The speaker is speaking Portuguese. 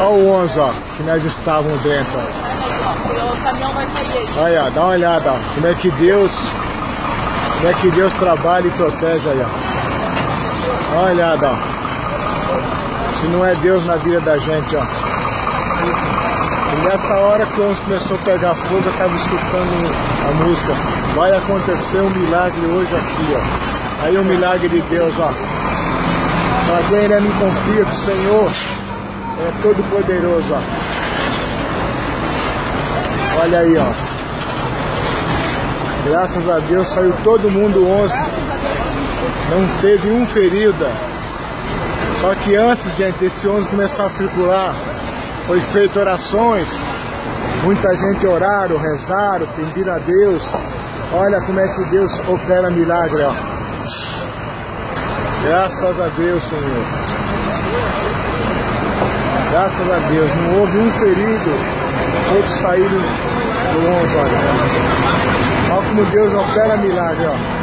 Olha o 11, ó, que nós estávamos dentro. Aí. Olha, dá uma olhada, ó, como é que Deus, como é que Deus trabalha e protege aí, ó. Dá uma olhada, ó. Se não é Deus na vida da gente, ó. E nessa hora que o 11 começou a pegar fogo, eu estava escutando a música. Vai acontecer um milagre hoje aqui, ó. Aí o milagre de Deus, ó. Para quem ainda não confia que o Senhor é todo poderoso, ó. Olha aí, ó. Graças a Deus saiu todo mundo 11. Não teve um ferido. Só que antes, gente, desse 11 começar a circular, foi feito orações. Muita gente oraram, rezaram, pediram a Deus. Olha como é que Deus opera milagre, ó. Graças a Deus, Senhor. Graças a Deus, não houve um ferido, todos saíram do 11, olha. Olha como Deus opera milagre, ó.